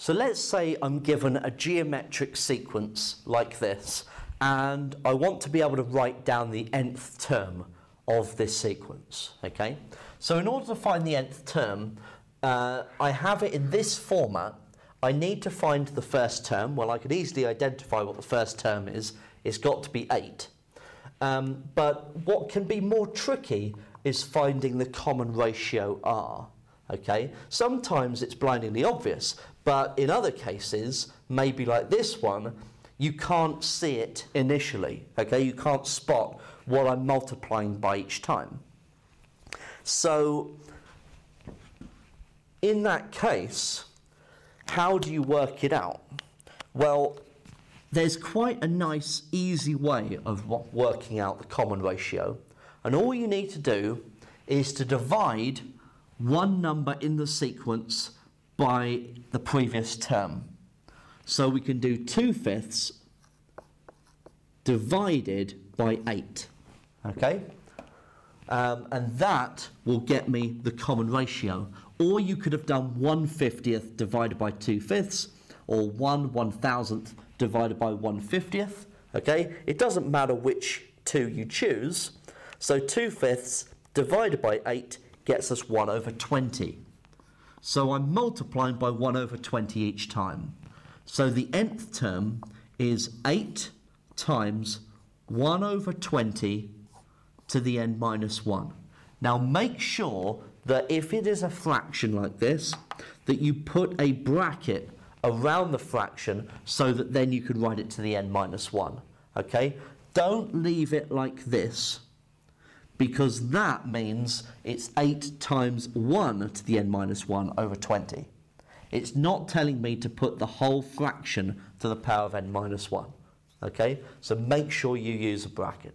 So let's say I'm given a geometric sequence like this, and I want to be able to write down the nth term of this sequence, okay? So in order to find the nth term, uh, I have it in this format. I need to find the first term. Well, I could easily identify what the first term is. It's got to be 8. Um, but what can be more tricky is finding the common ratio r. Okay, sometimes it's blindingly obvious, but in other cases, maybe like this one, you can't see it initially. Okay, you can't spot what I'm multiplying by each time. So, in that case, how do you work it out? Well, there's quite a nice, easy way of working out the common ratio. And all you need to do is to divide one number in the sequence by the previous term. So we can do 2 fifths divided by 8. Okay? Um, and that will get me the common ratio. Or you could have done 1 50th divided by 2 fifths, or 1 1000th divided by 1 50th. Okay? It doesn't matter which two you choose. So 2 fifths divided by 8 gets us 1 over 20. So I'm multiplying by 1 over 20 each time. So the nth term is 8 times 1 over 20 to the n minus 1. Now make sure that if it is a fraction like this, that you put a bracket around the fraction so that then you can write it to the n minus 1. Okay? Don't leave it like this because that means it's 8 times 1 to the n minus 1 over 20. It's not telling me to put the whole fraction to the power of n minus 1. Okay, so make sure you use a bracket.